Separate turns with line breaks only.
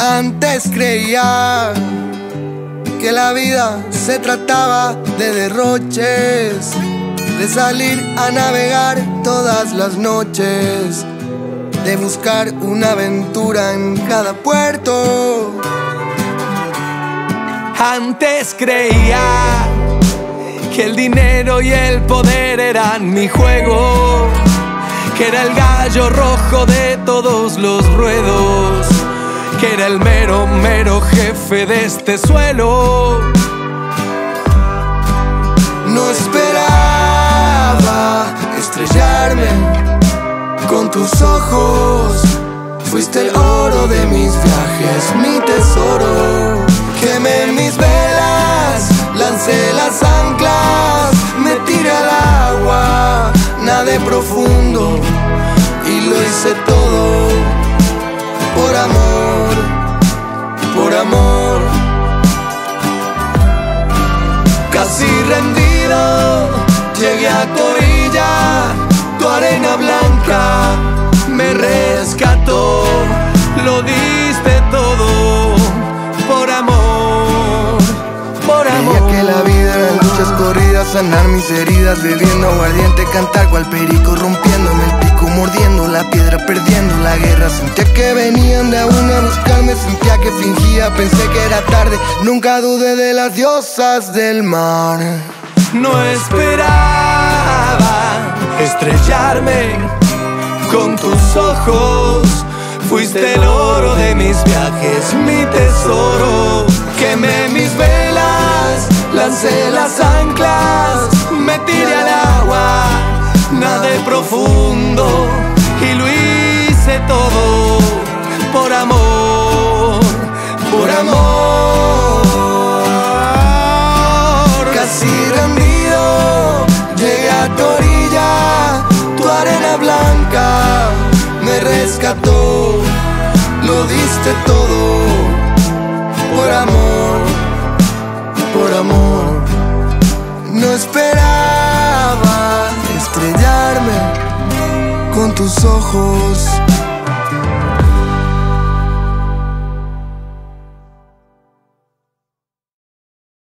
Antes creía que la vida se trataba de derroches, de salir a navegar todas las noches, de buscar una aventura en cada puerto.
Antes creía que el dinero y el poder eran mi juego, que era el gallo rojo de todos los ruedos que era el mero, mero jefe de este suelo.
No esperaba estrellarme con tus ojos. Fuiste el oro de mis viajes, mi tesoro. Quemé mis velas, lancé las anclas, me tiré al agua, nadé profundo y lo hice todo amor, por amor. Casi rendido, llegué a tu orilla, tu arena blanca me rescató, lo diste todo por amor, por amor. Creía que la vida era luchas corridas, sanar mis heridas, bebiendo aguardiente, cantar cual perico, rompiéndome el pico, mordiendo la piedra, perdiendo la guerra. Sentía que venían de a uno a buscarme, sentía que fingía, pensé que era tarde. Nunca dudé de las diosas del mar.
No esperaba estrellarme con tus ojos. Fuiste el oro de mis viajes, mi tesoro. Quemé mis velas, lancé las anclas, me tiré al agua, nadé profundo amor.
Casi rendido, llegué a tu orilla, tu arena blanca me rescató, lo diste todo por amor, por amor. No esperaba estrellarme con tus ojos